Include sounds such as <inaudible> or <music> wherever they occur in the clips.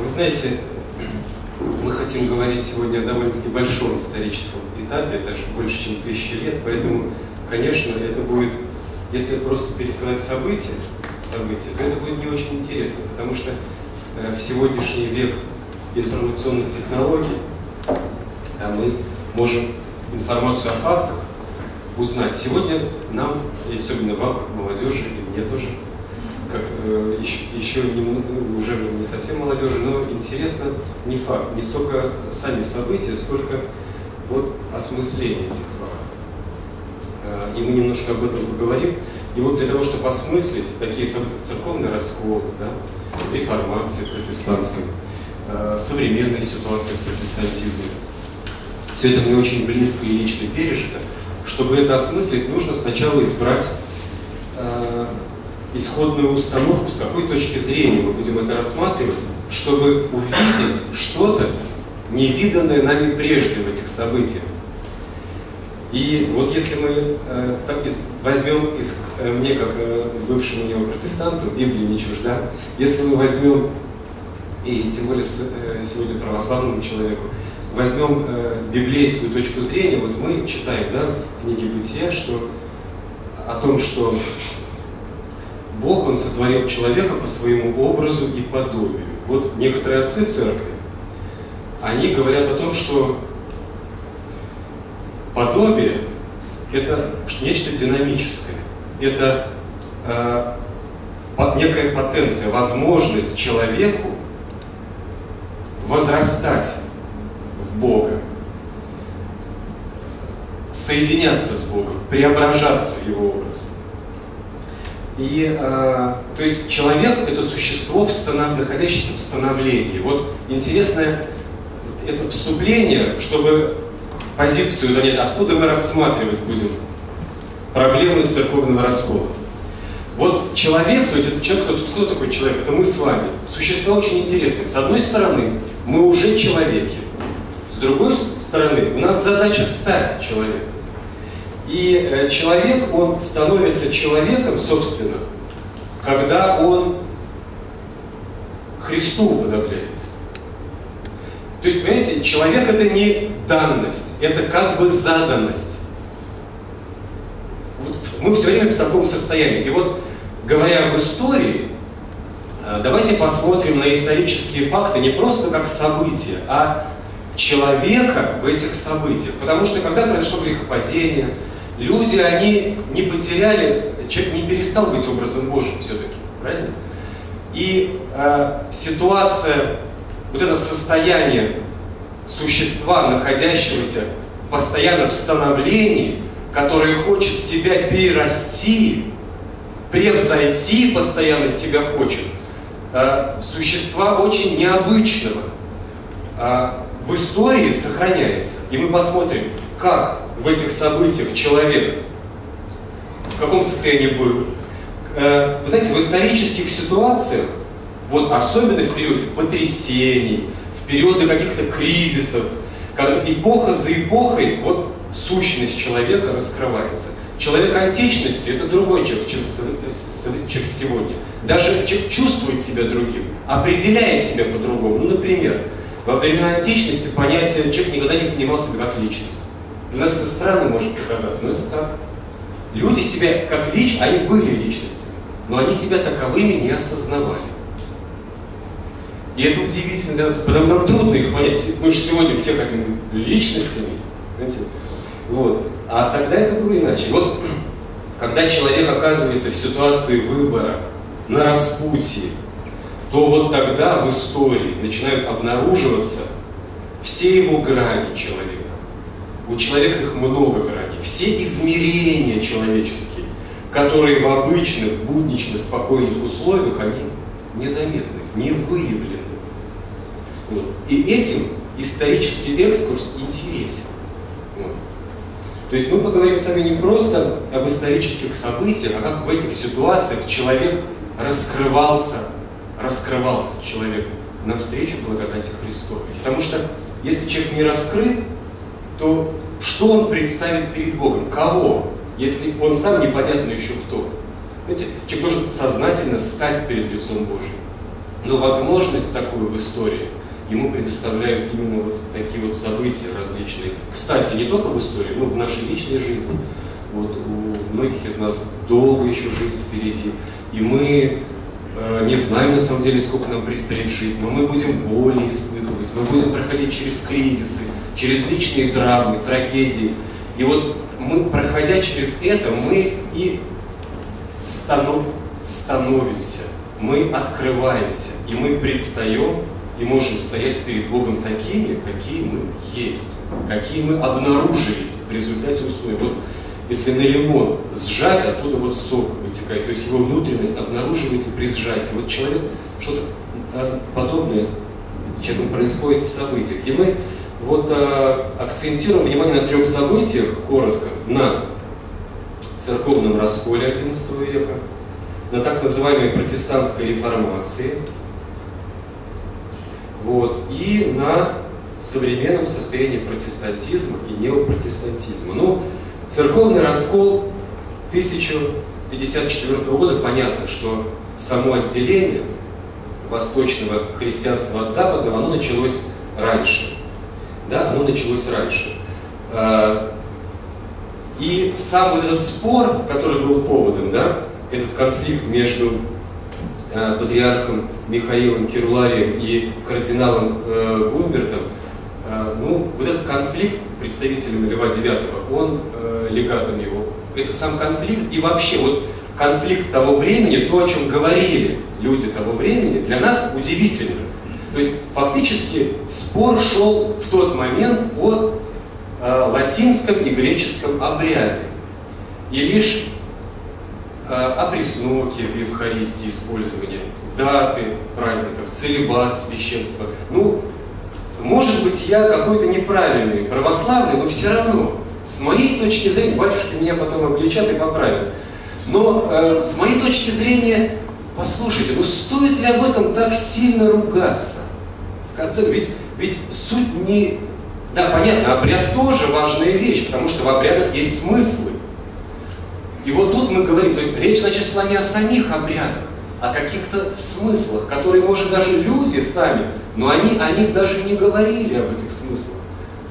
Вы знаете, мы хотим говорить сегодня о довольно-таки большом историческом этапе, это же больше, чем тысячи лет, поэтому, конечно, это будет, если просто пересказать события, события, то это будет не очень интересно, потому что э, в сегодняшний век информационных технологий а мы можем информацию о фактах узнать. Сегодня нам, и особенно вам, как молодежи, и мне тоже, как э, еще, еще не, ну, уже не совсем молодежи, но интересно не факт, не столько сами события, сколько вот осмысление этих фактов. Э, и мы немножко об этом поговорим. И вот для того, чтобы осмыслить такие церковные расколы, да, реформации протестантской, э, современной ситуации в протестантизме, все это мне очень близко и лично пережито, чтобы это осмыслить, нужно сначала избрать исходную установку, с какой точки зрения мы будем это рассматривать, чтобы увидеть что-то, невиданное нами прежде в этих событиях. И вот если мы э, так из, возьмем, из, э, мне как э, бывшему неопротестанту, Библии не чужда, если мы возьмем, и тем более с, э, сегодня православному человеку, возьмем э, библейскую точку зрения, вот мы читаем да, в книге Бытия, что о том, что Бог, Он сотворил человека по своему образу и подобию. Вот некоторые отцы церкви, они говорят о том, что подобие – это нечто динамическое, это э, некая потенция, возможность человеку возрастать в Бога, соединяться с Богом, преображаться в Его образ. И, э, то есть человек – это существо, находящееся в становлении. Вот интересное это вступление, чтобы позицию занять, откуда мы рассматривать будем проблемы церковного раскола. Вот человек, то есть это человек, кто, кто такой человек? Это мы с вами. Существо очень интересное. С одной стороны, мы уже человеки. С другой стороны, у нас задача стать человеком. И э, человек, он становится человеком, собственно, когда он Христу уподобляется. То есть, понимаете, человек это не данность, это как бы заданность. Мы все время в таком состоянии. И вот, говоря об истории, э, давайте посмотрим на исторические факты не просто как события, а человека в этих событиях. Потому что когда произошло грехопадение, люди, они не потеряли, человек не перестал быть образом Божьим все-таки, правильно? И э, ситуация вот это состояние существа, находящегося постоянно в становлении, которое хочет себя перерасти, превзойти, постоянно себя хочет, э, существа очень необычного, э, в истории сохраняется. И мы посмотрим, как в этих событиях человек, в каком состоянии был. Э, вы знаете, в исторических ситуациях вот особенно в период потрясений, в периоды каких-то кризисов, когда эпоха за эпохой, вот сущность человека раскрывается. Человек античности – это другой человек, чем человек сегодня. Даже человек чувствует себя другим, определяет себя по-другому. Ну, например, во времена античности понятие человек никогда не понимал себя как личность. Для нас это странно может показаться, но это так. Люди себя как личность, они были личностями, но они себя таковыми не осознавали. И это удивительно для нас, потому нам трудно их понять. Мы же сегодня все хотим личностями, понимаете? Вот. А тогда это было иначе. Вот <clears throat> когда человек оказывается в ситуации выбора, на распутье, то вот тогда в истории начинают обнаруживаться все его грани человека. У человека их много граней. Все измерения человеческие, которые в обычных, буднично спокойных условиях, они незаметны, не выявлены. Вот. И этим исторический экскурс интересен. Вот. То есть мы поговорим с вами не просто об исторических событиях, а как в этих ситуациях человек раскрывался, раскрывался человек навстречу благодати Христовой. Потому что если человек не раскрыт, то что он представит перед Богом? Кого? Если он сам непонятно еще кто. Знаете, человек должен сознательно стать перед лицом Божьим. Но возможность такую в истории ему предоставляют именно вот такие вот события различные. Кстати, не только в истории, но в нашей личной жизни. Вот у многих из нас долго еще жизнь впереди. И мы э, не знаем на самом деле, сколько нам предстоит жить, но мы будем боли испытывать, мы будем проходить через кризисы, через личные драмы, трагедии. И вот мы, проходя через это, мы и станов, становимся, мы открываемся, и мы предстаем и можем стоять перед Богом такими, какие мы есть, какие мы обнаружились в результате условий. Вот если на лимон сжать, оттуда вот сок вытекает, то есть его внутренность обнаруживается при сжатии. Вот человек, что-то э, подобное человеком происходит в событиях. И мы вот э, акцентируем внимание на трех событиях, коротко, на церковном расколе XI века, на так называемой протестантской реформации, вот, и на современном состоянии протестантизма и неопротестантизма. Ну, церковный раскол 1054 года, понятно, что само отделение восточного христианства от западного, оно началось раньше. Да, оно началось раньше. А, и сам вот этот спор, который был поводом, да, этот конфликт между э, патриархом Михаилом Кируларием и кардиналом э, Гумбертом, э, ну, вот этот конфликт представителем Льва IX, он э, легатом его, это сам конфликт, и вообще вот конфликт того времени, то, о чем говорили люди того времени, для нас удивительно. То есть фактически спор шел в тот момент о э, латинском и греческом обряде. И лишь э, о пресноке в Евхаристии использования, даты праздников, целебат, священство. Ну, может быть, я какой-то неправильный православный, но все равно, с моей точки зрения, батюшки меня потом обличат и поправят, но э, с моей точки зрения, послушайте, ну стоит ли об этом так сильно ругаться? В конце, ведь, ведь суть не да, понятно, обряд тоже важная вещь, потому что в обрядах есть смыслы. И вот тут мы говорим, то есть речь значит шла не о самих обрядах, а о каких-то смыслах, которые, может, даже люди сами, но они о них даже не говорили об этих смыслах.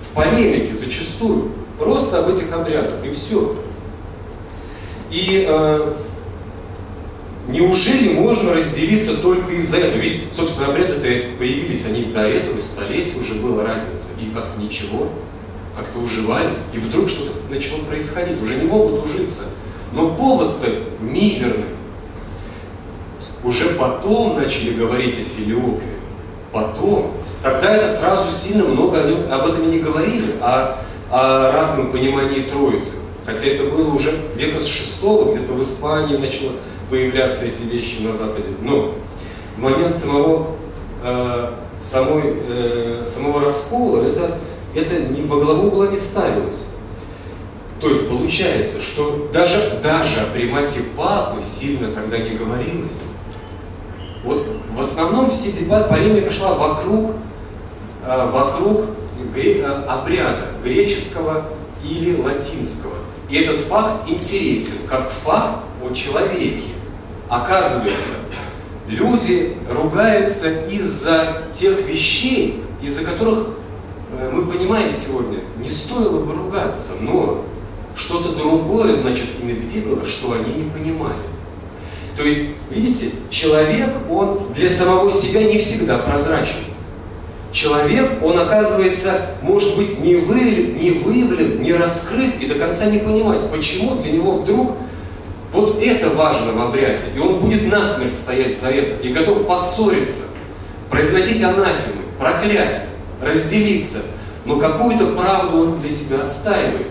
В полемике зачастую. Просто об этих обрядах, и все. И э, Неужели можно разделиться только из-за этого? Ведь, собственно, обряды-то появились, они до этого столетия уже была разница. И как-то ничего, как-то уживались. И вдруг что-то начало происходить, уже не могут ужиться. Но повод-то мизерный. Уже потом начали говорить о филиокве. Потом. Тогда это сразу сильно много об этом и не говорили, а о разном понимании Троицы. Хотя это было уже века с шестого, где-то в Испании начало появляться эти вещи на Западе. Но в момент самого, э, самой, э, самого раскола это, это не, во главу угла не ставилось. То есть получается, что даже, даже о примате папы сильно тогда не говорилось. Вот в основном все дебаты, полемика шла вокруг, э, вокруг гре, э, обряда греческого или латинского. И этот факт интересен, как факт о человеке. Оказывается, люди ругаются из-за тех вещей, из-за которых э, мы понимаем сегодня, не стоило бы ругаться, но что-то другое, значит, ими двигало, что они не понимали. То есть, видите, человек, он для самого себя не всегда прозрачен. Человек, он оказывается, может быть, не выявлен, не выявлен, не раскрыт и до конца не понимать, почему для него вдруг вот это важно в обряде. И он будет насмерть стоять за это и готов поссориться, произносить анафемы, проклясть, разделиться. Но какую-то правду он для себя отстаивает.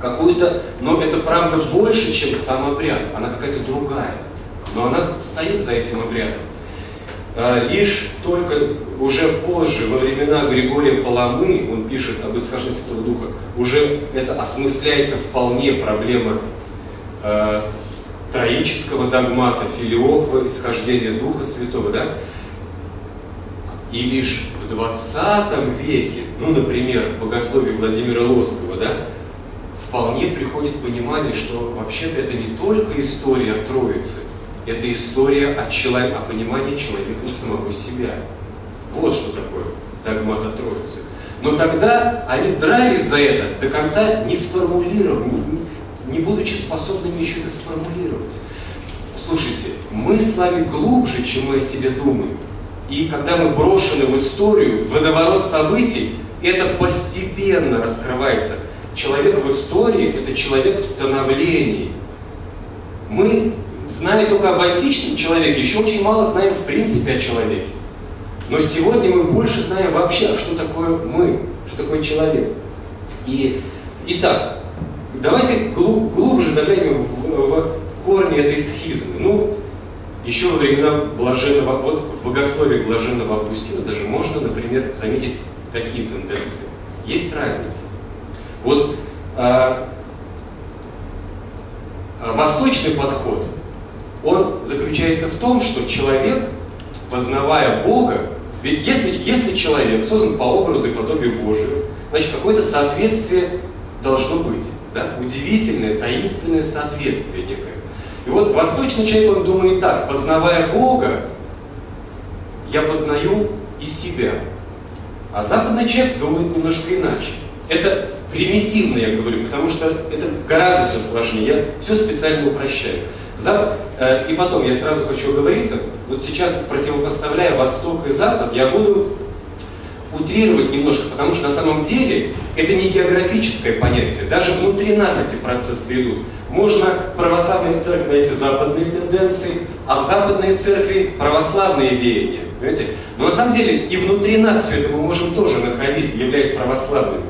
Какую-то, но эта правда больше, чем сам обряд. Она какая-то другая. Но она стоит за этим обрядом. А, лишь только уже позже, во времена Григория Паламы, он пишет об исхождении Святого Духа, уже это осмысляется вполне проблема э, троического догмата Филиоква, исхождения Духа Святого, да? И лишь в 20 веке, ну, например, в богословии Владимира Лосского, да, вполне приходит понимание, что вообще-то это не только история Троицы, Это история о, человек, о понимании человеком самого себя. Вот что такое догмата Троицы. Но тогда они дрались за это, до конца не сформулировав, не, будучи способными еще это сформулировать. Слушайте, мы с вами глубже, чем мы о себе думаем. И когда мы брошены в историю, в водоворот событий, это постепенно раскрывается. Человек в истории – это человек в становлении. Мы, зная только об античном человеке, еще очень мало знаем в принципе о человеке. Но сегодня мы больше знаем вообще, что такое мы, что такое человек. И, итак, давайте глуб, глубже заглянем в, в корни этой схизмы. Ну, еще во времена блаженного, вот в богословии блаженного Августина даже можно, например, заметить такие тенденции. Есть разница. Вот а, а, восточный подход, он заключается в том, что человек, познавая Бога, ведь если, если человек создан по образу и подобию Божию, значит какое-то соответствие должно быть. Да? Удивительное, таинственное соответствие некое. И вот восточный человек, он думает так, познавая Бога, я познаю и себя. А западный человек думает немножко иначе. Это примитивно, я говорю, потому что это гораздо все сложнее. Я все специально упрощаю. Зап... Э, и потом, я сразу хочу оговориться, вот сейчас противопоставляя Восток и Запад, я буду утрировать немножко, потому что на самом деле это не географическое понятие. Даже внутри нас эти процессы идут. Можно в православной церкви найти западные тенденции, а в западной церкви православные веяния. Понимаете? Но на самом деле и внутри нас все это мы можем тоже находить, являясь православными.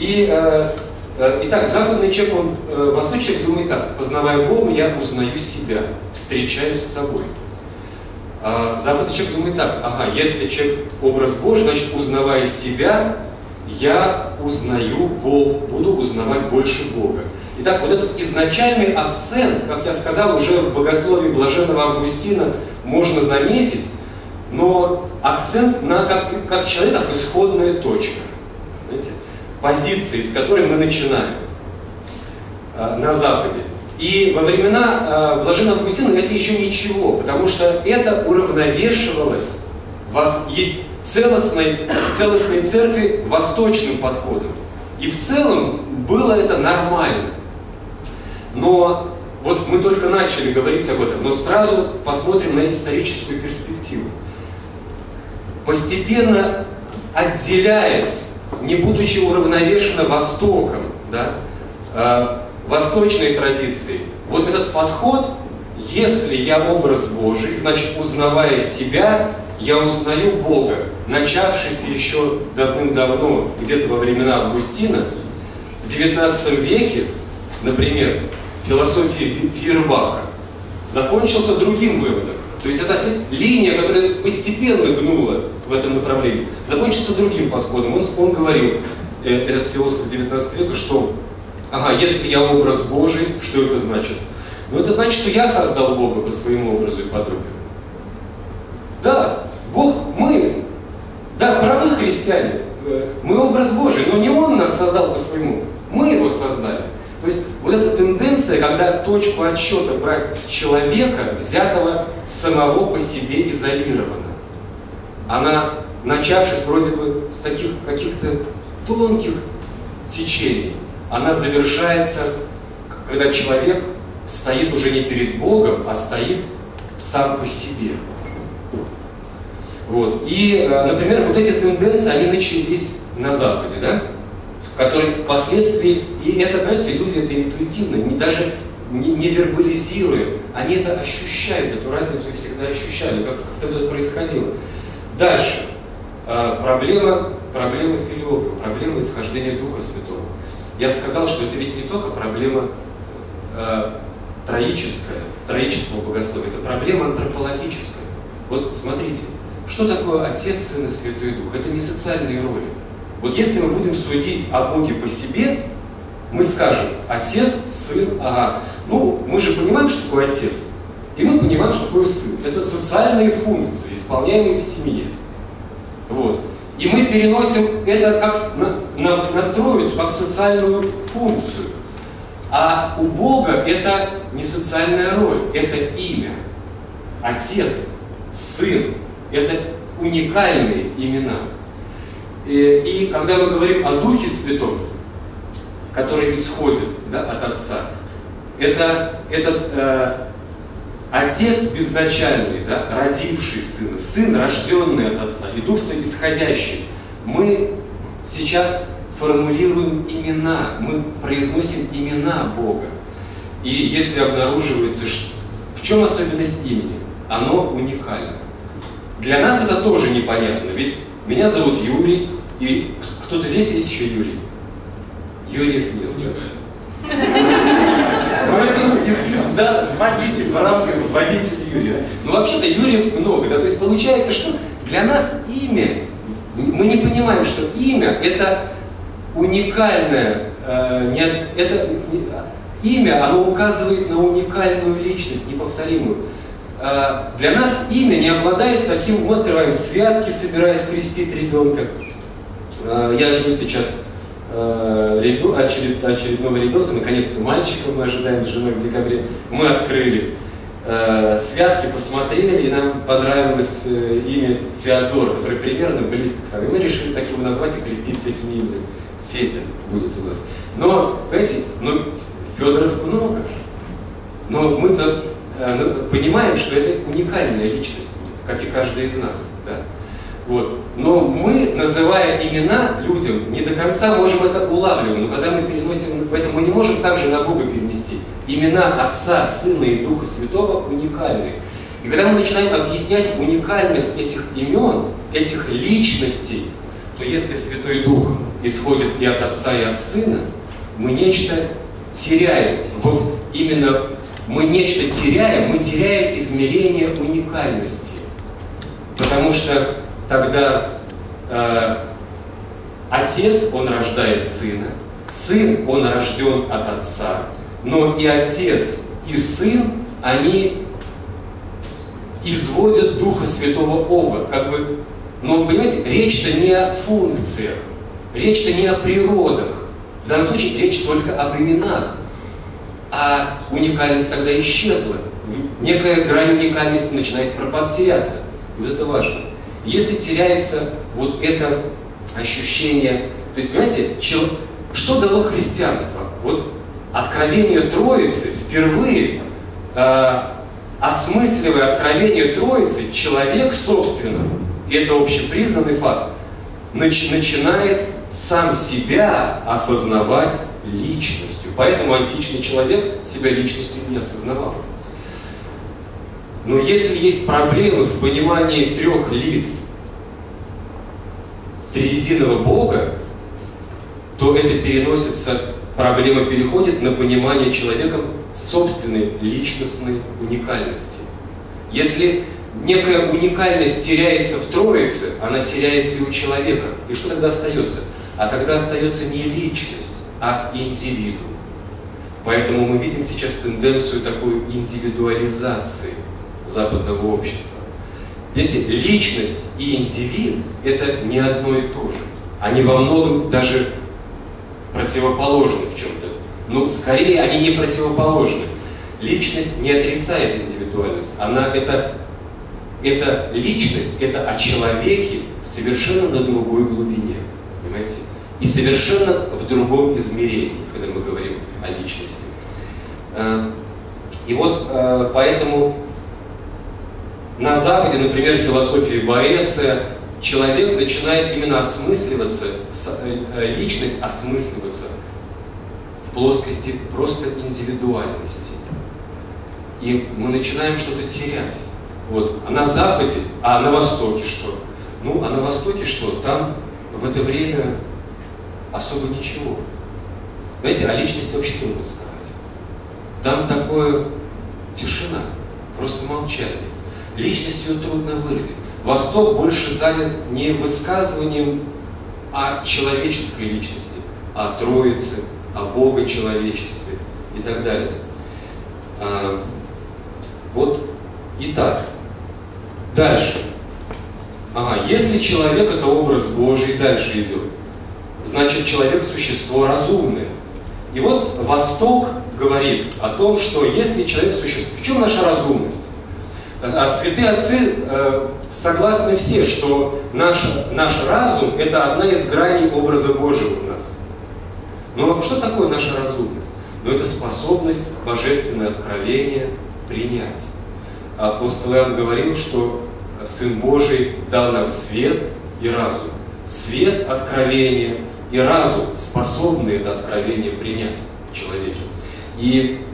И, э, э, итак, западный человек, он, э, восточный человек думает так, познавая Бога, я узнаю себя, встречаюсь с собой. А западный человек думает так, ага, если человек образ Божий, значит, узнавая себя, я узнаю Бог, буду узнавать больше Бога. Итак, вот этот изначальный акцент, как я сказал, уже в богословии Блаженного Августина можно заметить, но акцент на как, как человек, как исходная точка. Знаете, позиции, с которой мы начинаем э, на Западе. И во времена э, Блаженного Августина это еще ничего, потому что это уравновешивалось целостной, целостной церкви восточным подходом. И в целом было это нормально. Но вот мы только начали говорить об этом, но сразу посмотрим на историческую перспективу. Постепенно отделяясь, не будучи уравновешенно Востоком, да, э, восточной традиции, вот этот подход, если я образ Божий, значит, узнавая себя, я узнаю Бога, начавшийся еще давным-давно, где-то во времена Августина, в XIX веке, например, философии Фейербаха, закончился другим выводом. То есть это линия, которая постепенно гнула в этом направлении, закончился другим подходом. Он, он говорил, э, этот философ 19 века, что ага, если я образ Божий, что это значит? Ну это значит, что я создал Бога по своему образу и подобию. Да, Бог, мы, да, правы христиане, мы образ Божий, но не Он нас создал по своему, мы Его создали. То есть вот эта тенденция, когда точку отсчета брать с человека, взятого самого по себе изолированно, она, начавшись вроде бы с таких каких-то тонких течений, она завершается, когда человек стоит уже не перед Богом, а стоит сам по себе. Вот. И, э, например, вот эти тенденции, они начались на Западе, да? которые впоследствии, и это, знаете, люди это интуитивно, не, даже не, не вербализируя, они это ощущают, эту разницу и всегда ощущали, как, как это происходило. Дальше. А, проблема, проблема филиоков, проблема исхождения Духа Святого. Я сказал, что это ведь не только проблема э, троическая, троичество богословия, это проблема антропологическая. Вот смотрите, что такое Отец, Сын и Святой Дух? Это не социальные роли. Вот если мы будем судить о Боге по себе, мы скажем, отец, сын, ага. Ну, мы же понимаем, что такое отец. И мы понимаем, что такое сын. Это социальные функции, исполняемые в семье. Вот. И мы переносим это как на, на, на троицу, как социальную функцию. А у Бога это не социальная роль, это имя. Отец, Сын, это уникальные имена. И, и когда мы говорим о Духе Святом, который исходит да, от Отца, это, это э, Отец безначальный, да, родивший Сына, Сын, рожденный от Отца, и Дух Святой исходящий. Мы сейчас формулируем имена, мы произносим имена Бога. И если обнаруживается, в чем особенность имени, оно уникально. Для нас это тоже непонятно, ведь меня зовут Юрий, и кто-то здесь есть еще Юрий? Юрьев нет. Ну это да, водитель, в рамках водитель Юрия. Ну вообще-то Юрьев много, да, то есть получается, что для нас имя, мы не понимаем, что имя это уникальное, э, не, это имя, оно указывает на уникальную личность, неповторимую. Э, для нас имя не обладает таким, мы открываем святки, собираясь крестить ребенка. Э, я живу сейчас э, очеред, очередного ребенка, наконец-то мальчика мы ожидаем с женой в декабре. Мы открыли э, святки, посмотрели, и нам понравилось э, имя Феодор, которое примерно близко к нам. И мы решили так его назвать и крестить с этим именем. Федя будет у нас. Но, понимаете, ну, Федоров много. Но мы-то э, понимаем, что это уникальная личность будет, как и каждый из нас. Да? Вот. Но мы, называя имена людям, не до конца можем это улавливать. Но когда мы переносим, поэтому мы не можем также на Бога перенести. Имена Отца, Сына и Духа Святого уникальны. И когда мы начинаем объяснять уникальность этих имен, этих личностей, то если Святой Дух исходит и от Отца, и от Сына, мы нечто теряем. Вот именно мы нечто теряем, мы теряем измерение уникальности. Потому что тогда э, Отец, он рождает Сына, Сын, он рожден от Отца, но и Отец, и Сын, они изводят Духа Святого Оба, как бы, но, понимаете, речь-то не о функциях, речь-то не о природах, в данном случае речь только об именах, а уникальность тогда исчезла. Некая грань уникальности начинает пропадать, Вот это важно. Если теряется вот это ощущение, то есть, понимаете, что дало христианство? Вот откровение Троицы впервые, э, осмысливая откровение Троицы, человек, собственно, и это общепризнанный факт, нач, начинает сам себя осознавать личностью. Поэтому античный человек себя личностью не осознавал. Но если есть проблемы в понимании трех лиц триединого Бога, то это переносится, проблема переходит на понимание человеком собственной личностной уникальности. Если некая уникальность теряется в Троице, она теряется и у человека. И что тогда остается? А тогда остается не личность, а индивидуум. Поэтому мы видим сейчас тенденцию такой индивидуализации западного общества. Видите, личность и индивид – это не одно и то же. Они во многом даже противоположны в чем-то. Но скорее они не противоположны. Личность не отрицает индивидуальность. Она это, это личность, это о человеке совершенно на другой глубине. Понимаете? И совершенно в другом измерении, когда мы говорим о личности. Э, и вот э, поэтому на Западе, например, в философии Боэция, человек начинает именно осмысливаться, э, личность осмысливаться в плоскости просто индивидуальности. И мы начинаем что-то терять. Вот. А на Западе, а на Востоке что? Ну, а на Востоке что? Там в это время особо ничего. Знаете, о личности вообще трудно сказать. Там такое тишина, просто молчание. Личность ее трудно выразить. Восток больше занят не высказыванием о человеческой личности, о Троице, о Бога человечестве и так далее. А, вот, итак, дальше. Ага, если человек это образ Божий, дальше идет, значит человек существо разумное. И вот Восток говорит о том, что если человек существует... В чем наша разумность? А святые отцы э, согласны все, что наш, наш разум – это одна из граней образа Божьего в нас. Но что такое наша разумность? Ну, это способность божественное откровение принять. Апостол Иоанн говорил, что Сын Божий дал нам свет и разум. Свет – откровение, и разум, способный это откровение принять в человеке. И,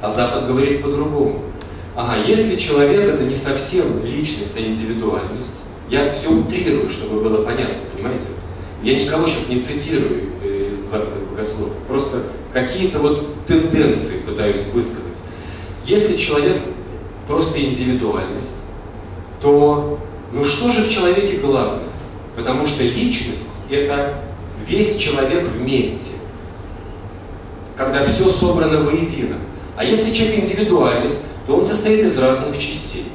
а Запад говорит по-другому. Ага, если человек это не совсем личность, а индивидуальность, я все утрирую, чтобы было понятно, понимаете? Я никого сейчас не цитирую э, из западных богослов, просто какие-то вот тенденции пытаюсь высказать. Если человек просто индивидуальность, то ну что же в человеке главное? Потому что личность – это весь человек вместе, когда все собрано воедино. А если человек индивидуальность, то он состоит из разных частей.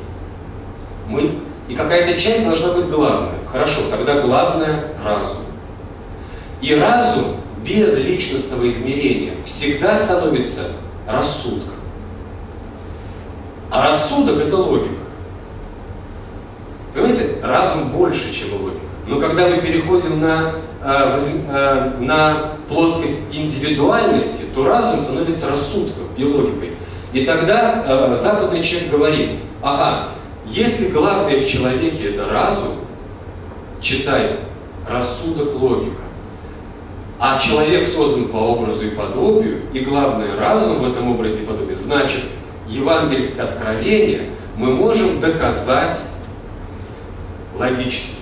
Мы, и какая-то часть должна быть главной. Хорошо, тогда главное – разум. И разум без личностного измерения всегда становится рассудком. А рассудок – это логика. Понимаете, разум больше, чем логика. Но когда мы переходим на, э, э, на плоскость индивидуальности, то разум становится рассудком и логикой. И тогда э, западный человек говорит, ага, если главное в человеке это разум, читай, рассудок, логика, а человек создан по образу и подобию, и главное разум в этом образе и подобии, значит, евангельское откровение мы можем доказать логически.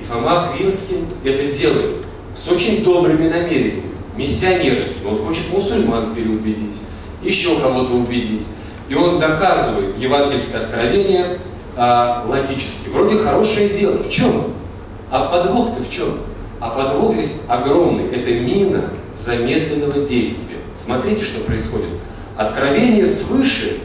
И Фома Аквинский это делает с очень добрыми намерениями, миссионерскими. Он хочет мусульман переубедить, еще кого-то убедить. И он доказывает евангельское откровение а, логически. Вроде хорошее дело. В чем? А подвох-то в чем? А подвох здесь огромный. Это мина замедленного действия. Смотрите, что происходит. Откровение свыше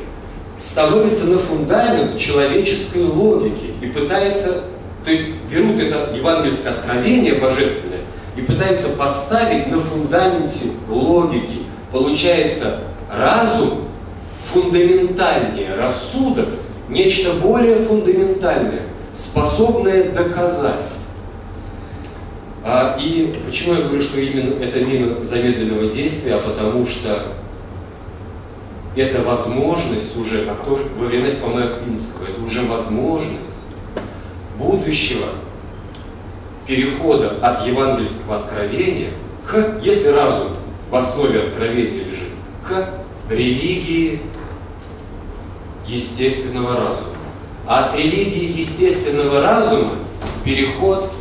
становится на фундамент человеческой логики и пытается то есть берут это евангельское откровение божественное и пытаются поставить на фундаменте логики. Получается разум фундаментальнее, рассудок нечто более фундаментальное, способное доказать. А, и почему я говорю, что именно это мина замедленного действия? А потому что это возможность уже, как только во времена Фомы Аквинского, это уже возможность будущего перехода от евангельского откровения к, если разум в основе откровения лежит, к религии естественного разума. А от религии естественного разума переход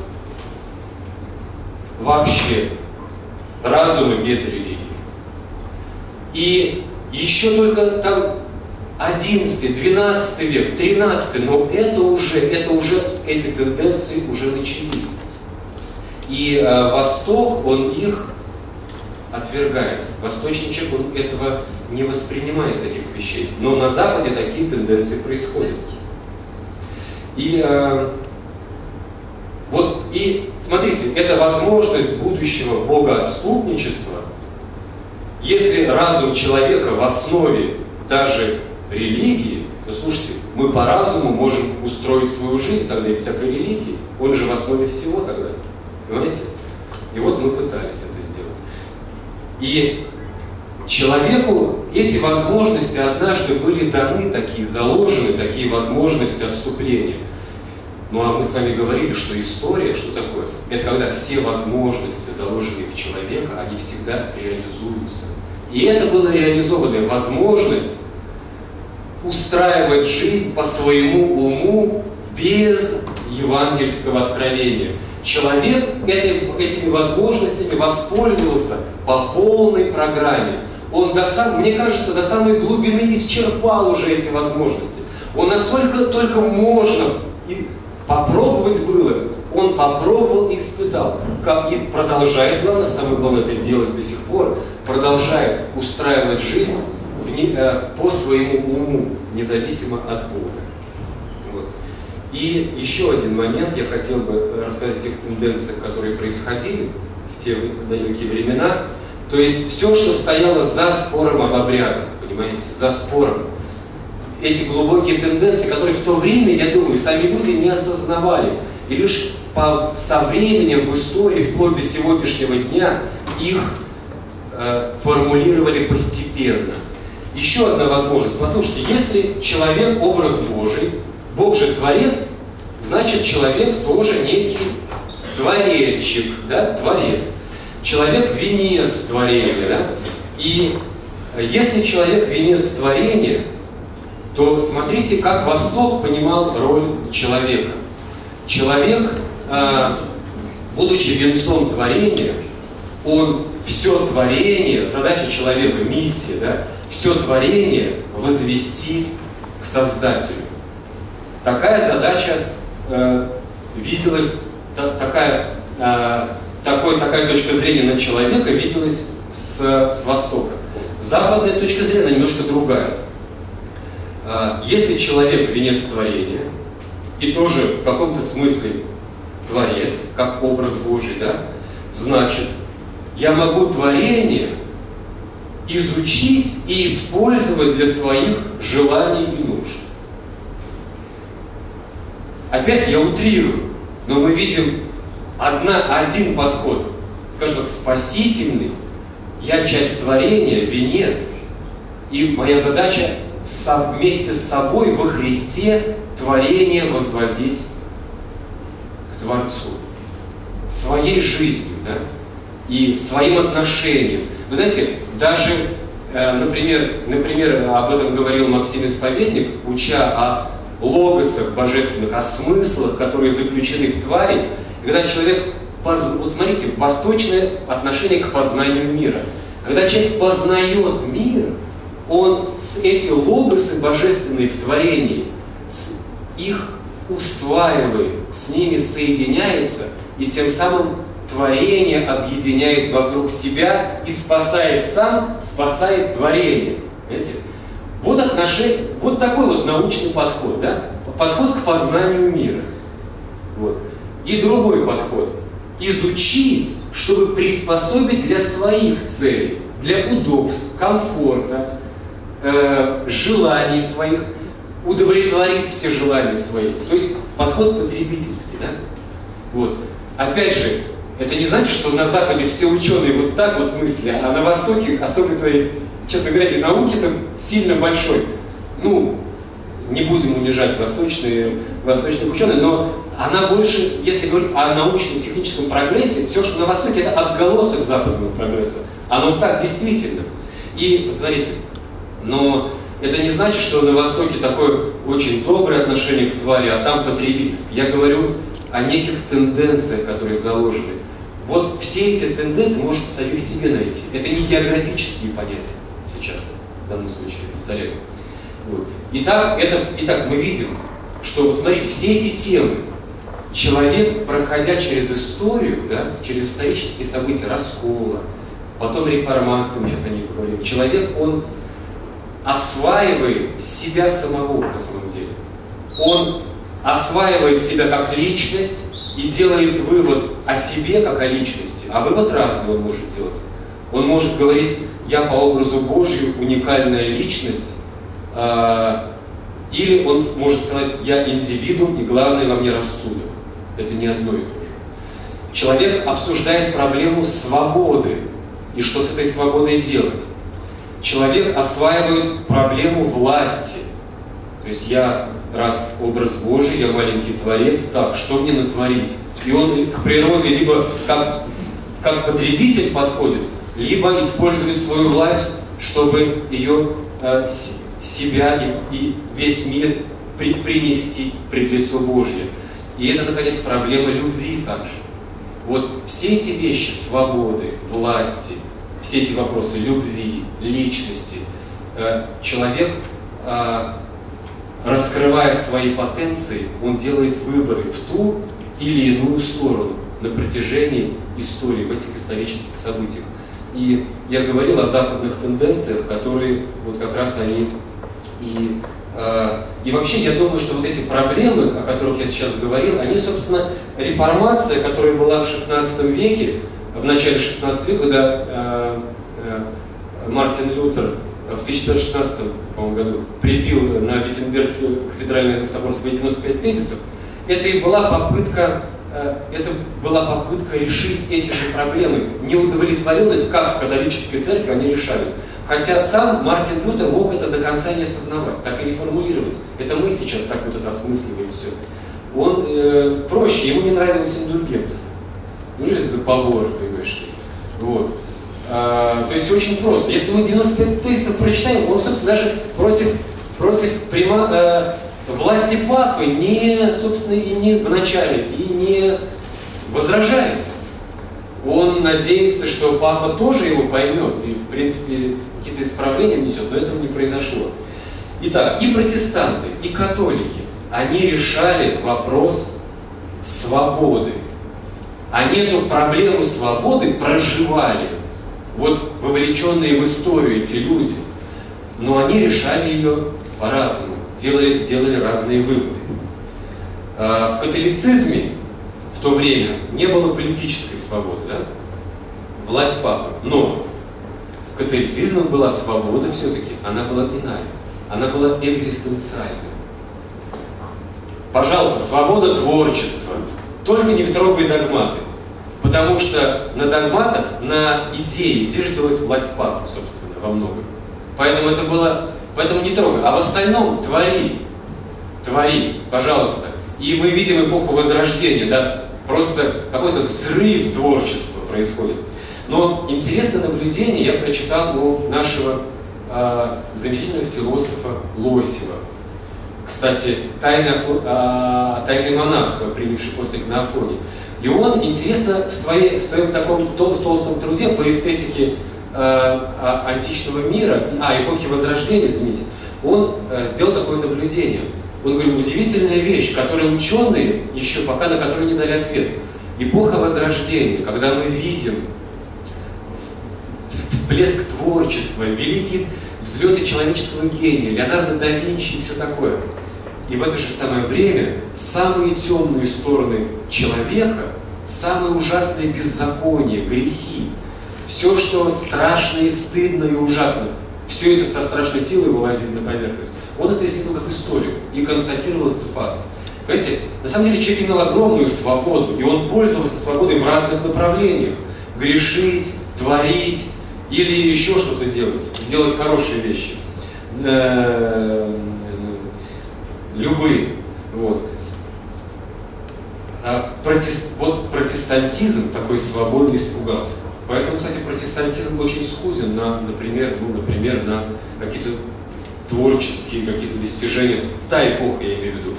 вообще разума без религии. И еще только там 11, 12 век, 13, но это уже, это уже, эти тенденции уже начались. И э, Восток, он их отвергает. Восточный человек, он этого не воспринимает, таких вещей. Но на Западе такие тенденции происходят. И э, вот, и смотрите, это возможность будущего богоотступничества, если разум человека в основе даже религии, то слушайте, мы по разуму можем устроить свою жизнь тогда и всякой религии. Он же в основе всего тогда. Понимаете? И вот мы пытались это сделать. И человеку эти возможности однажды были даны, такие заложены, такие возможности отступления. Ну а мы с вами говорили, что история, что такое? Это когда все возможности, заложенные в человека, они всегда реализуются. И это была реализованная возможность устраивать жизнь по своему уму без евангельского откровения. Человек этим, этими возможностями воспользовался по полной программе. Он до сам, мне кажется, до самой глубины исчерпал уже эти возможности. Он настолько только можно и попробовать было. Он попробовал и испытал. Как, и продолжает, главное, самое главное это делать до сих пор, продолжает устраивать жизнь Э, по своему уму, независимо от Бога. Вот. И еще один момент я хотел бы рассказать о тех тенденциях, которые происходили в те далекие времена. То есть все, что стояло за спором об обрядах, понимаете, за спором. Эти глубокие тенденции, которые в то время, я думаю, сами люди не осознавали. И лишь по, со временем в истории, вплоть до сегодняшнего дня, их э, формулировали постепенно. Еще одна возможность. Послушайте, если человек образ Божий, Бог же Творец, значит человек тоже некий творечик, да, Творец. Человек венец творения, да? И если человек венец творения, то смотрите, как Восток понимал роль человека. Человек, а, будучи венцом творения, он все творение, задача человека, миссия, да, все творение возвести к Создателю. Такая задача э, виделась, та, такая, э, такой, такая точка зрения на человека виделась с, с Востока. Западная точка зрения немножко другая. Э, если человек венец творения, и тоже в каком-то смысле творец, как образ Божий, да, значит, я могу творение изучить и использовать для своих желаний и нужд. Опять я утрирую, но мы видим одна, один подход, скажем так, спасительный. Я часть творения, венец. И моя задача вместе с собой во Христе творение возводить к Творцу. Своей жизнью, да? И своим отношением. Вы знаете, даже, э, например, например, об этом говорил Максим Исповедник, уча о логосах божественных, о смыслах, которые заключены в твари, когда человек, вот смотрите, восточное отношение к познанию мира. Когда человек познает мир, он с эти логосы божественные в творении, их усваивает, с ними соединяется, и тем самым творение объединяет вокруг себя и, спасаясь сам, спасает творение. Понимаете? Вот отношение, вот такой вот научный подход, да? Подход к познанию мира. Вот. И другой подход. Изучить, чтобы приспособить для своих целей, для удобств, комфорта, э, желаний своих, удовлетворить все желания свои. То есть подход потребительский, да? Вот. Опять же, это не значит, что на Западе все ученые вот так вот мыслят, а на Востоке, особенно, честно говоря, и науки там сильно большой. Ну, не будем унижать восточные, восточных ученых, но она больше, если говорить о научно-техническом прогрессе, все, что на Востоке, это отголосок западного прогресса. Оно так действительно. И, смотрите, но это не значит, что на Востоке такое очень доброе отношение к твари, а там потребительское. Я говорю о неких тенденциях, которые заложены. Вот все эти тенденции можно самих себе найти. Это не географические понятия сейчас, в данном случае, повторяю. Вот. Итак, это, итак, мы видим, что, вот смотрите, все эти темы, человек, проходя через историю, да, через исторические события раскола, потом реформации, мы сейчас о ней поговорим, человек, он осваивает себя самого на самом деле. Он осваивает себя как личность и делает вывод о себе как о личности. А вывод разный он может делать. Он может говорить, я по образу Божию уникальная личность, или он может сказать, я индивидуум и главное во мне рассудок. Это не одно и то же. Человек обсуждает проблему свободы и что с этой свободой делать человек осваивает проблему власти. То есть я, раз образ Божий, я маленький творец, так, что мне натворить? И он к природе либо как, как потребитель подходит, либо использует свою власть, чтобы ее, э, себя и, и весь мир при, принести пред лицо Божье. И это, наконец, проблема любви также. Вот все эти вещи, свободы, власти, все эти вопросы любви, личности, э, человек, э, раскрывая свои потенции, он делает выборы в ту или иную сторону на протяжении истории, в этих исторических событиях. И я говорил о западных тенденциях, которые вот как раз они и э, и вообще я думаю, что вот эти проблемы, о которых я сейчас говорил, они, собственно, реформация, которая была в XVI веке, в начале XVI века, когда э, Мартин Лютер в 1516 году прибил на Виттенбергский кафедральный собор свои 95 тезисов, это и была попытка э, это была попытка решить эти же проблемы. Неудовлетворенность, как в католической церкви, они решались. Хотя сам Мартин Лютер мог это до конца не осознавать, так и не формулировать. Это мы сейчас так вот это осмысливаем все. Он э, проще, ему не нравилась индульгенция. Ну, это за поборы, понимаешь ли? Вот. А, то есть очень просто. Если мы 95 тысяч прочитаем, он, собственно, даже против, против прямо, э, власти папы не, собственно, и не в начале, и не возражает. Он надеется, что папа тоже его поймет и, в принципе, какие-то исправления внесет, но этого не произошло. Итак, и протестанты, и католики, они решали вопрос свободы. Они эту проблему свободы проживали. Вот вовлеченные в историю эти люди. Но они решали ее по-разному, делали, делали разные выводы. А, в католицизме в то время не было политической свободы, да? власть папы. Но в была свобода все-таки, она была иная, она была экзистенциальной. Пожалуйста, свобода творчества, только не трогай догматы. Потому что на догматах, на идее зиждилась власть папы, собственно, во многом. Поэтому это было, поэтому не трогай. А в остальном твори, твори, пожалуйста. И мы видим эпоху Возрождения, да, просто какой-то взрыв творчества происходит. Но интересное наблюдение я прочитал у нашего э, замечательного философа Лосева. Кстати, тайный, э, тайный монах, принявший постик на Афоне. И он, интересно, в, своей, в своем таком тол толстом труде по эстетике э, античного мира, а, эпохи Возрождения, извините, он э, сделал такое наблюдение. Он говорит, удивительная вещь, которую ученые еще пока на которую не дали ответ. Эпоха Возрождения, когда мы видим всплеск творчества, великие взлеты человеческого гения, Леонардо да Винчи и все такое. И в это же самое время самые темные стороны человека, самые ужасные беззакония, грехи, все, что страшно и стыдно и ужасно, все это со страшной силой вылазит на поверхность. Он это исследовал как историю и констатировал этот факт. Понимаете, на самом деле человек имел огромную свободу, и он пользовался свободой в разных направлениях. Грешить, творить или еще что-то делать, делать хорошие вещи. Э, любые. Вот. А протест, вот протестантизм такой свободы испугался. Поэтому, кстати, протестантизм очень скуден на, например, ну, например, на какие-то творческие какие-то достижения. Та эпоха, я имею в виду.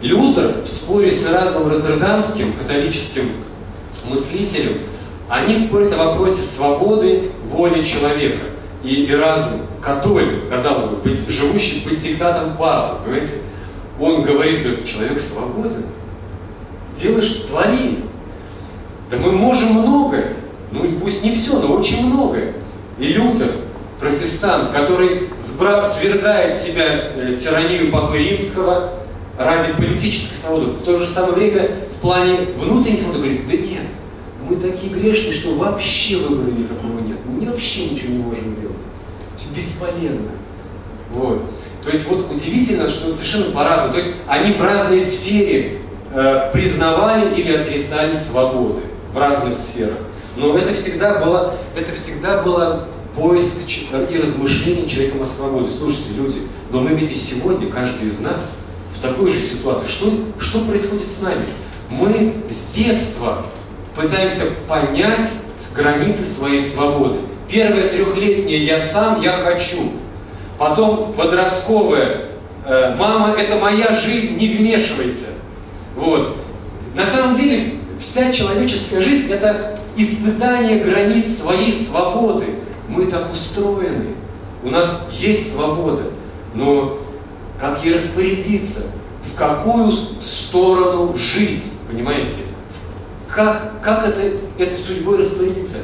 Лютер в споре с Эразмом Роттердамским, католическим мыслителем, они спорят о вопросе свободы воли человека. И Эразм, католик, казалось бы, живущий под диктатом папы, понимаете, он говорит, что человек свободен, делаешь, твори. Да мы можем многое, ну пусть не все, но очень многое. И Лютер, протестант, который свергает себя э, тиранию Папы Римского ради политической свободы, в то же самое время в плане внутренней свободы говорит, да нет, мы такие грешные, что вообще выбора никакого нет. Мы вообще ничего не можем делать. Все бесполезно. Вот. То есть вот удивительно, что совершенно по-разному. То есть они в разной сфере э, признавали или отрицали свободы в разных сферах. Но это всегда было, это всегда было поиск и размышление человеком о свободе. Слушайте, люди, но мы ведь и сегодня, каждый из нас, в такой же ситуации. Что, что происходит с нами? Мы с детства пытаемся понять границы своей свободы. Первое трехлетнее «я сам, я хочу». Потом подростковое э, «мама, это моя жизнь, не вмешивайся». Вот. На самом деле вся человеческая жизнь – это испытание границ своей свободы. Мы так устроены. У нас есть свобода, но как ей распорядиться? В какую сторону жить? Понимаете? Как, как это, этой судьбой распорядиться?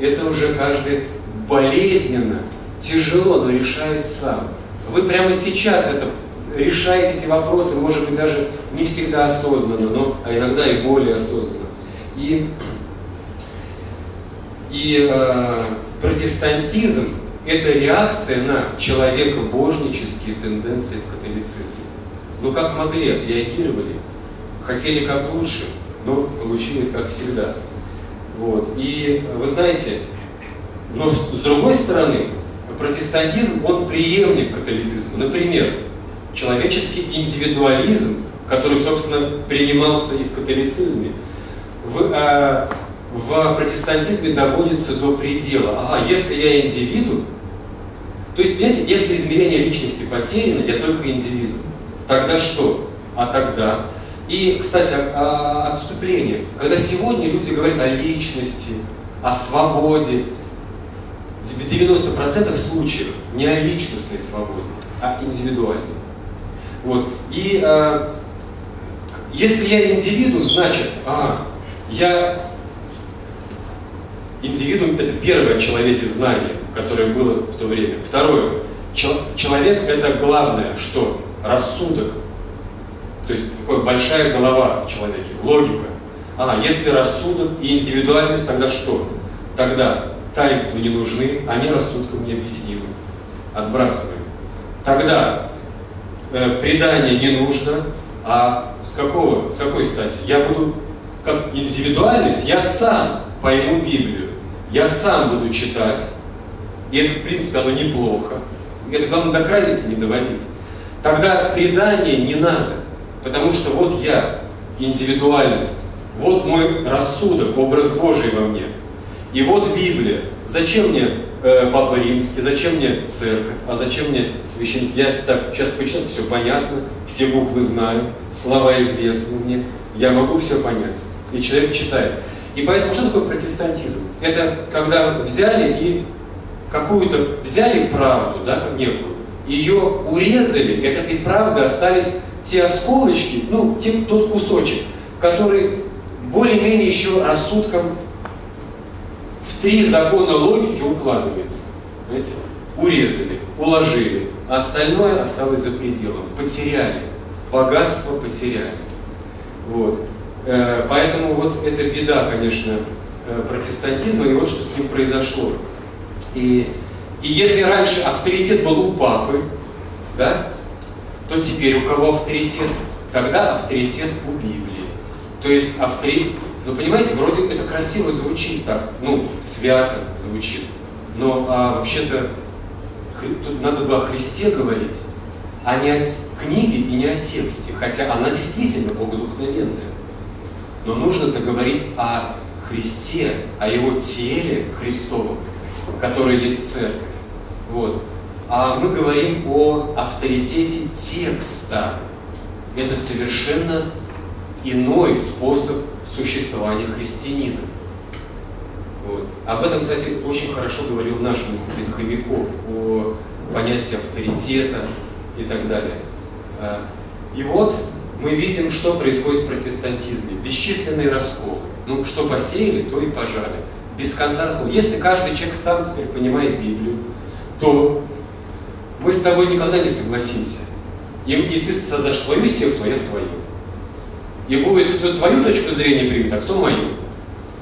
Это уже каждый болезненно, тяжело, но решает сам. Вы прямо сейчас это решаете эти вопросы, может быть, даже не всегда осознанно, но а иногда и более осознанно. И, и э, протестантизм – это реакция на человекобожнические тенденции в католицизме. Ну как могли, отреагировали, хотели как лучше, но получилось как всегда. Вот. И вы знаете, но с другой стороны, протестантизм, он преемник католицизма. Например, человеческий индивидуализм, который, собственно, принимался и в католицизме, в, э, в протестантизме доводится до предела. Ага, если я индивиду, то есть, понимаете, если измерение личности потеряно, я только индивиду, тогда что? А тогда и, кстати, о, о отступлении. Когда сегодня люди говорят о личности, о свободе, в 90% случаев не о личностной свободе, а индивидуальной. Вот. И э, если я индивидуум, значит, а, я индивидуум это первое человеке знание, которое было в то время. Второе, человек это главное, что рассудок, то есть такая большая голова в человеке, логика. А, если рассудок и индивидуальность, тогда что? Тогда таинства не нужны, они рассудком необъяснимы. Отбрасываем. Тогда э, предание не нужно, а с какого, с какой стати? Я буду, как индивидуальность, я сам пойму Библию, я сам буду читать, и это, в принципе, оно неплохо. Это главное до крайности не доводить. Тогда предание не надо. Потому что вот я, индивидуальность, вот мой рассудок, образ Божий во мне. И вот Библия. Зачем мне э, Папа Римский, зачем мне церковь, а зачем мне священник? Я так сейчас почитал, все понятно, все буквы знаю, слова известны мне, я могу все понять. И человек читает. И поэтому что такое протестантизм? Это когда взяли и какую-то, взяли правду, да, как некую, ее урезали, и от этой правды остались те осколочки, ну, те, тот кусочек, который более-менее еще рассудком в три закона логики укладывается. Знаете, урезали, уложили, а остальное осталось за пределом. Потеряли. Богатство потеряли. Вот. Э, поэтому вот это беда, конечно, э, протестантизма, и вот что с ним произошло. И, и если раньше авторитет был у папы, да, то теперь у кого авторитет? Тогда авторитет у Библии. То есть авторитет, ну понимаете, вроде это красиво звучит так, ну, свято звучит. Но а, вообще-то тут надо бы о Христе говорить, а не о книге и не о тексте, хотя она действительно богодухновенная. Но нужно-то говорить о Христе, о Его теле Христовом, которое есть церковь. Вот мы говорим о авторитете текста. Это совершенно иной способ существования христианина. Вот. Об этом, кстати, очень хорошо говорил наш мыслитель Хомяков о понятии авторитета и так далее. А, и вот мы видим, что происходит в протестантизме. Бесчисленные расколы. Ну, что посеяли, то и пожали. Без конца расколы. Если каждый человек сам теперь понимает Библию, то мы с тобой никогда не согласимся. И, и ты создашь свою секту, а я свою. И будет кто твою точку зрения примет, а кто мою.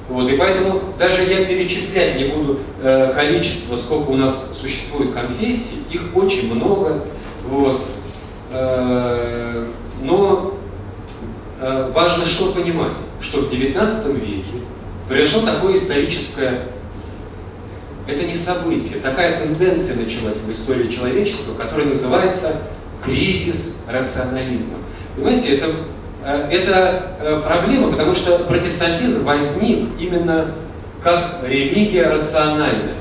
Вот, и поэтому даже я перечислять не буду э, количество, сколько у нас существует конфессий, их очень много. Вот. Э, но э, важно что понимать, что в XIX веке произошло такое историческое это не событие. Такая тенденция началась в истории человечества, которая называется кризис рационализма. Понимаете, это, э, это э, проблема, потому что протестантизм возник именно как религия рациональная.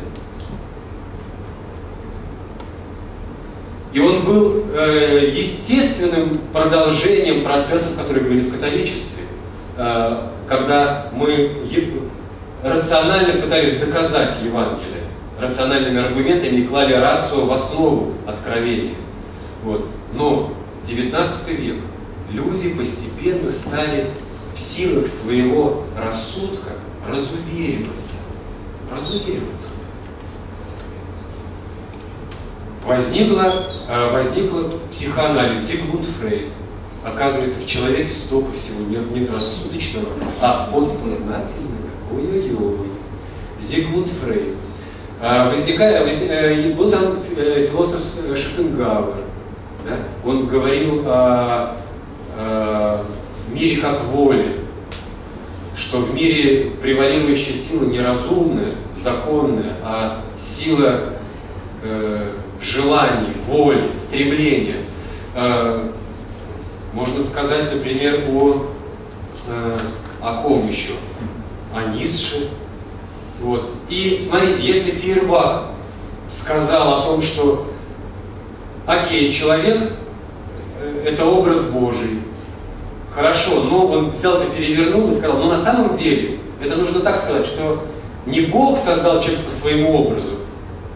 И он был э, естественным продолжением процессов, которые были в католичестве, э, когда мы рационально пытались доказать Евангелие рациональными аргументами и клали рацию в основу откровения. Вот. Но 19 век люди постепенно стали в силах своего рассудка разувериваться. Разувериваться. Возникла, э, возникла психоанализ Зигмунд Фрейд. Оказывается, в человеке столько всего нет не рассудочного, а подсознательного. Ой-ой-ой. Зигмунд Фрейд. Возникает, возник, был там философ Шопенгауэр, да? он говорил о, о мире как воле, что в мире превалирующая сила не разумная, законная, а сила э, желаний, воли, стремления. Э, можно сказать, например, о, э, о ком еще? О Ницше. Вот. И смотрите, если Фейербах сказал о том, что окей, человек э, это образ Божий, хорошо, но он взял это, перевернул и сказал, но на самом деле, это нужно так сказать, что не Бог создал человека по своему образу,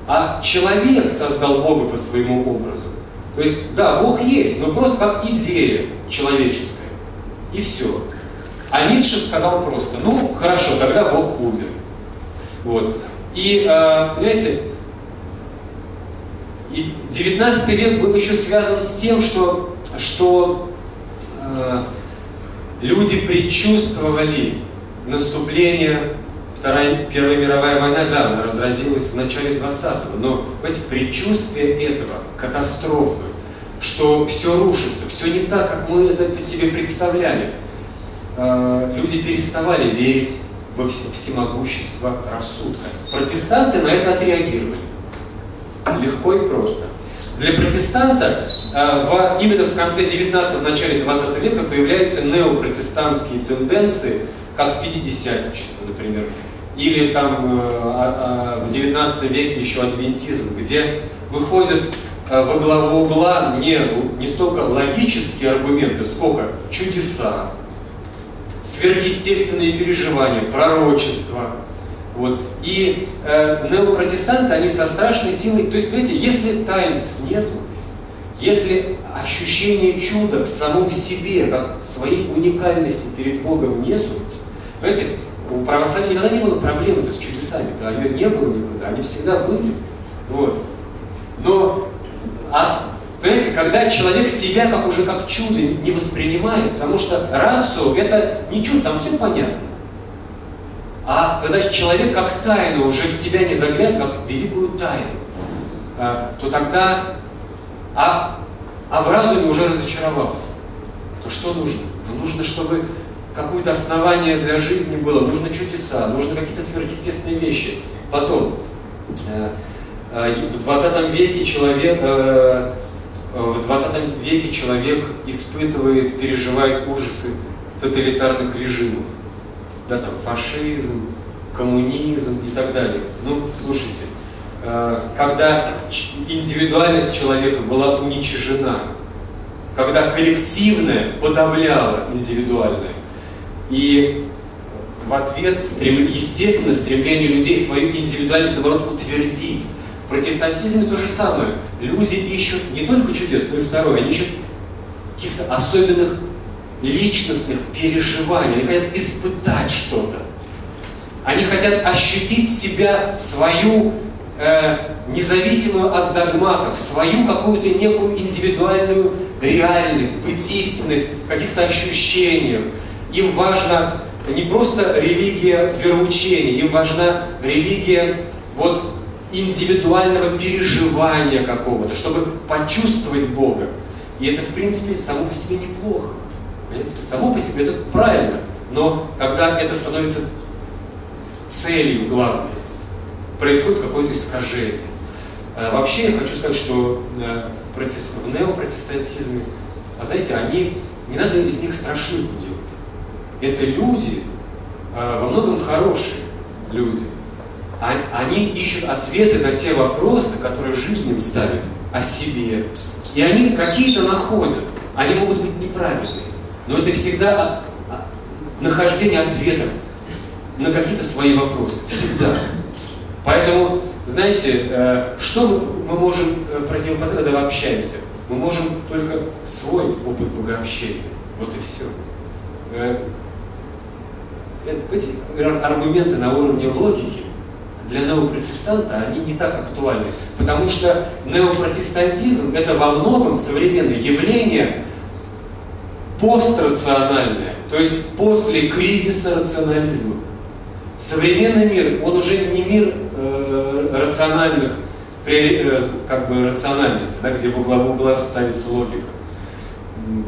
а человек создал Бога по своему образу. То есть, да, Бог есть, но просто как идея человеческая. И все. А Ницше сказал просто, ну, хорошо, тогда Бог умер. Вот. И, э, понимаете, и 19 век был еще связан с тем, что, что э, люди предчувствовали наступление Вторая, Первая мировая война, да, она разразилась в начале 20-го, но эти предчувствия этого, катастрофы, что все рушится, все не так, как мы это себе представляли. Э, люди переставали верить во всемогущество рассудка. Протестанты на это отреагировали. Легко и просто. Для протестанта э, в, именно в конце 19 в начале 20 века появляются неопротестантские тенденции, как пятидесятничество, например, или там э, а, а, в 19 веке еще адвентизм, где выходят э, во главу угла не, не столько логические аргументы, сколько чудеса, сверхъестественные переживания, пророчества, вот. И э, неопротестанты, они со страшной силой, то есть, понимаете, если таинств нету, если ощущения чуда в самом себе, как своей уникальности перед Богом нету, понимаете, у православия никогда не было проблемы -то с чудесами, -то, ее не было никогда, они всегда были. Вот. Но, а, понимаете, когда человек себя как уже как чудо не воспринимает, потому что рацию это не чудо, там все понятно. А когда человек как тайну уже в себя не заглядывает, как великую тайну, а, то тогда, а, а в разуме уже разочаровался, то что нужно? Ну, нужно, чтобы какое-то основание для жизни было, нужны чудеса, нужны какие-то сверхъестественные вещи. Потом, э, э, в 20 веке человек, э, в 20 веке человек испытывает, переживает ужасы тоталитарных режимов да, там, фашизм, коммунизм и так далее. Ну, слушайте, э, когда индивидуальность человека была уничижена, когда коллективное подавляло индивидуальное, и в ответ, естественно, стремление людей свою индивидуальность, наоборот, утвердить. Протестантизме то же самое. Люди ищут не только чудес, но и второе. Они ищут каких-то особенных личностных переживаний, они хотят испытать что-то. Они хотят ощутить себя, свою, э, независимую от догматов, свою какую-то некую индивидуальную реальность, бытийственность каких-то ощущениях. Им важно не просто религия вероучения, им важна религия вот индивидуального переживания какого-то, чтобы почувствовать Бога. И это, в принципе, само по себе неплохо. Понимаете? Само по себе это правильно, но когда это становится целью главной, происходит какое-то искажение. А, вообще я хочу сказать, что э, в, протест... в неопротестантизме, а знаете, они, не надо из них страшилку делать. Это люди, а, во многом хорошие люди. Они ищут ответы на те вопросы, которые жизнь им ставит о себе. И они какие-то находят. Они могут быть неправильные. Но это всегда нахождение ответов на какие-то свои вопросы. Всегда. Поэтому, знаете, э, что мы можем э, противопоставить, когда мы общаемся? Мы можем только свой опыт богообщения. Вот и все. Э, эти аргументы на уровне логики для неопротестанта, они не так актуальны. Потому что неопротестантизм – это во многом современное явление пострациональное, то есть после кризиса рационализма. Современный мир, он уже не мир э, рациональных, э, как бы рациональности, да, где в угловую угла ставится логика.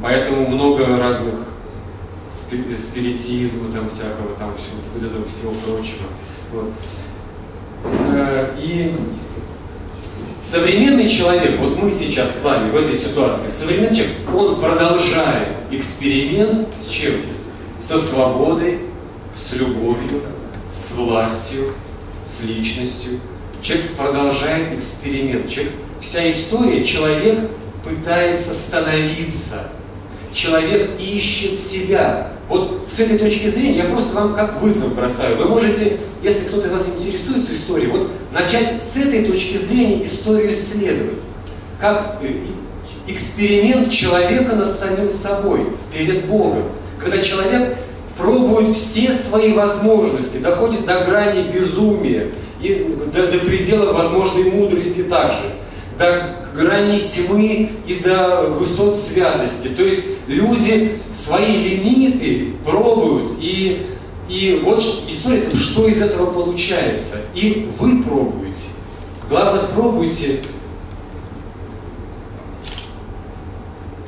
Поэтому много разных спиритизма, там всякого, там все, вот этого всего прочего. Вот. Э, и современный человек, вот мы сейчас с вами в этой ситуации, современный человек, он продолжает эксперимент с чем? Со свободой, с любовью, с властью, с личностью. Человек продолжает эксперимент. Человек, вся история, человек пытается становиться. Человек ищет себя. Вот с этой точки зрения я просто вам как вызов бросаю. Вы можете, если кто-то из вас интересуется историей, вот начать с этой точки зрения историю исследовать. Как э, эксперимент человека над самим собой, перед Богом. Когда человек пробует все свои возможности, доходит до грани безумия и до, до предела возможной мудрости также, до грани тьмы и до высот святости. То есть люди свои лимиты пробуют, и, и вот история, что из этого получается. И вы пробуете. Главное, пробуйте.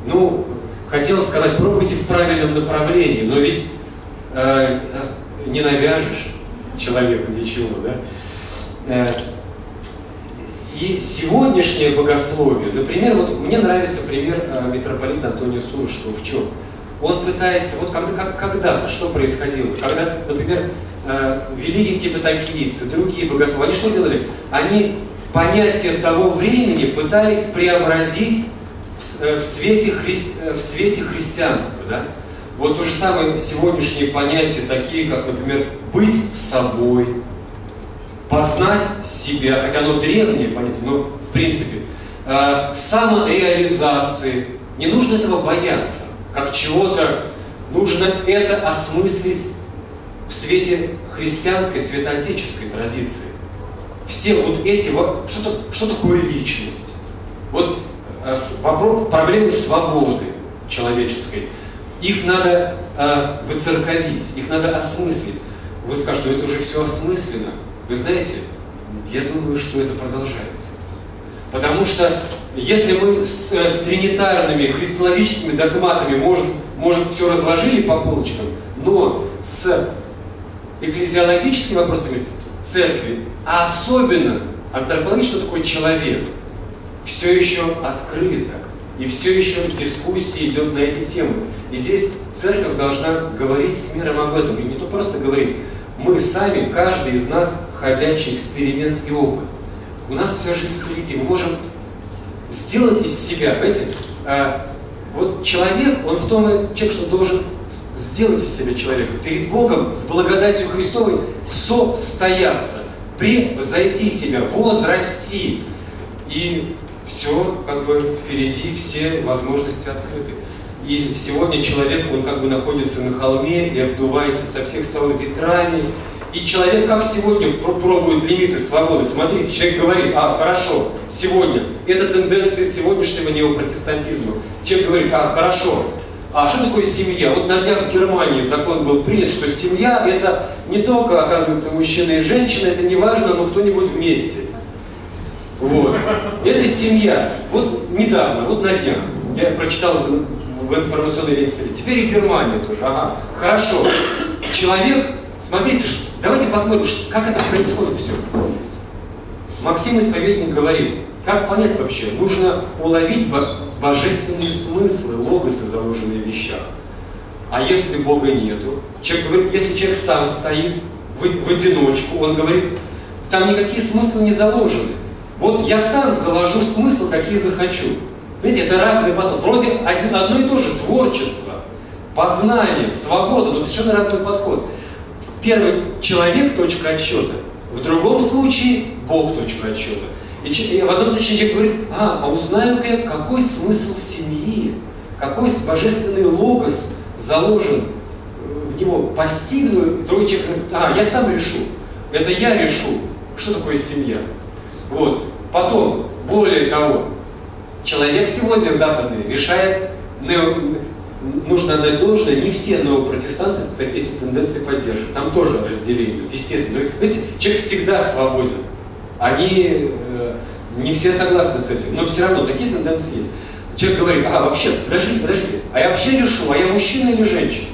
Ну, хотел сказать, пробуйте в правильном направлении, но ведь э, не навяжешь человеку ничего, да? И сегодняшнее богословие, например, вот мне нравится пример э, митрополита Антония Сурожского в чем? Он пытается, вот когда, как, когда что происходило? Когда, например, э, великие кипотокийцы, другие богословы, они что делали? Они понятие того времени пытались преобразить в, э, в, свете, хри, э, в свете христианства. Да? Вот то же самое сегодняшние понятия, такие как, например, быть собой, познать себя, хотя оно древнее понятие, но в принципе, э, самореализации. Не нужно этого бояться, как чего-то. Нужно это осмыслить в свете христианской, святоотеческой традиции. Все вот эти, что, что такое личность? Вот э, вопрос, проблемы свободы человеческой – их надо э, выцерковить, их надо осмыслить. Вы скажете, ну это уже все осмысленно. Вы знаете, я думаю, что это продолжается. Потому что если мы с, э, с тринитарными христологическими догматами, может, может, все разложили по полочкам, но с экклезиологическими вопросами церкви, а особенно антропологически, что такое человек, все еще открыто. И все еще дискуссия идет на эти темы. И здесь церковь должна говорить с миром об этом. И не то просто говорить. Мы сами, каждый из нас, ходячий эксперимент и опыт. У нас вся жизнь впереди. Мы можем сделать из себя, знаете, а, вот человек, он в том человек, что должен сделать из себя человека, перед Богом с благодатью Христовой состояться, превзойти себя, возрасти. И все как бы впереди, все возможности открыты. И сегодня человек, он как бы находится на холме и обдувается со всех сторон ветрами. И человек как сегодня пробует лимиты свободы. Смотрите, человек говорит, а, хорошо, сегодня, это тенденция сегодняшнего неопротестантизма. Человек говорит, а, хорошо, а что такое семья? Вот на днях в Германии закон был принят, что семья это не только, оказывается, мужчина и женщина, это не важно, но кто-нибудь вместе. Вот. Это семья. Вот недавно, вот на днях, я прочитал в, информационной ленте. Теперь и Германия тоже. Ага. Хорошо. Человек, смотрите, давайте посмотрим, как это происходит все. Максим Исповедник говорит, как понять вообще? Нужно уловить божественные смыслы, логосы, заложенные в вещах. А если Бога нету? Человек говорит, если человек сам стоит в, в одиночку, он говорит, там никакие смыслы не заложены. Вот я сам заложу смысл, какие захочу. Видите, это разный подход. Вроде один, одно и то же творчество, познание, свобода, но совершенно разный подход. Первый человек точка отсчета, в другом случае Бог точка отсчета. И, и в одном случае человек говорит, а, а узнаю-ка я, какой смысл семьи, какой божественный логос заложен в него, постигну, другой человек а, я сам решу, это я решу, что такое семья. Вот. Потом, более того, человек сегодня западный решает, нужно отдать должное, не все неопротестанты эти тенденции поддерживают. Там тоже разделение идут, естественно. Видите, человек всегда свободен. Они э, не все согласны с этим, но все равно такие тенденции есть. Человек говорит, а вообще, подожди, подожди, а я вообще решу, а я мужчина или женщина?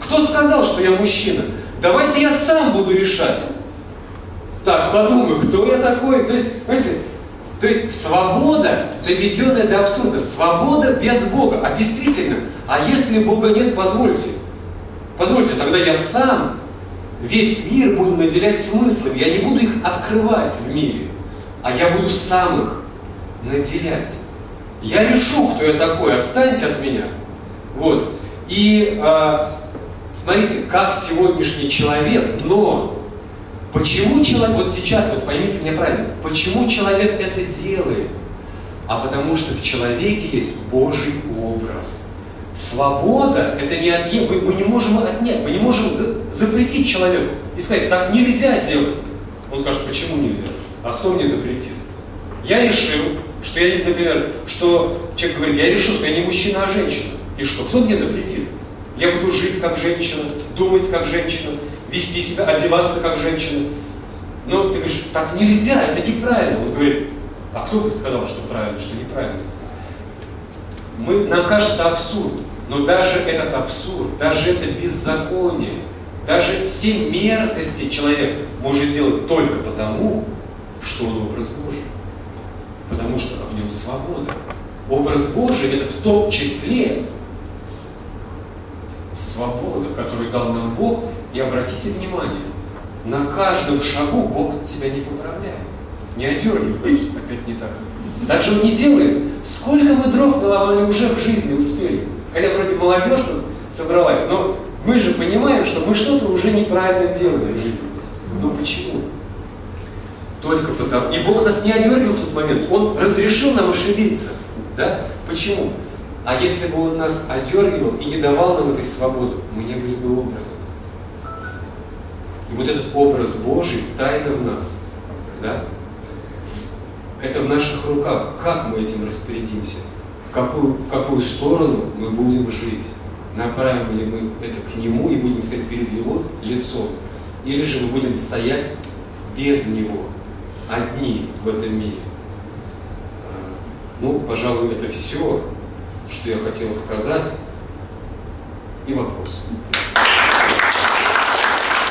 Кто сказал, что я мужчина? Давайте я сам буду решать. Так, подумаю, кто я такой? То есть, понимаете, то есть свобода, доведенная до абсурда, свобода без Бога. А действительно, а если Бога нет, позвольте. Позвольте, тогда я сам весь мир буду наделять смыслом. Я не буду их открывать в мире, а я буду сам их наделять. Я решу, кто я такой, отстаньте от меня. Вот. И э, смотрите, как сегодняшний человек, но почему человек, вот сейчас, вот поймите меня правильно, почему человек это делает? А потому что в человеке есть Божий образ. Свобода – это не отъем, мы, мы не можем отнять, мы не можем за, запретить человеку и сказать, так нельзя делать. Он скажет, почему нельзя? А кто мне запретил? Я решил, что я, например, что человек говорит, я решил, что я не мужчина, а женщина. И что? Кто мне запретил? Я буду жить как женщина, думать как женщина, вести себя, одеваться как женщина. Но ты говоришь, так нельзя, это неправильно. Он говорит, а кто ты сказал, что правильно, что неправильно? Мы, нам кажется абсурд, но даже этот абсурд, даже это беззаконие, даже все мерзости человек может делать только потому, что он образ Божий. Потому что в нем свобода. Образ Божий это в том числе свобода, которую дал нам Бог. И обратите внимание, на каждом шагу Бог тебя не поправляет. Не одергивает. Опять не так. Так же он не делает. Сколько мы дров наломали уже в жизни успели. Хотя вроде молодежь тут собралась, но мы же понимаем, что мы что-то уже неправильно делали в жизни. Но почему? Только потому. И Бог нас не одергивал в тот момент. Он разрешил нам ошибиться. Да? Почему? А если бы Он нас одергивал и не давал нам этой свободы, мы не были бы образом. И вот этот образ Божий тайно в нас. Да? Это в наших руках. Как мы этим распорядимся? В какую, в какую сторону мы будем жить? Направим ли мы это к Нему и будем стоять перед Его лицом? Или же мы будем стоять без Него, одни в этом мире? Ну, пожалуй, это все, что я хотел сказать. И вопрос.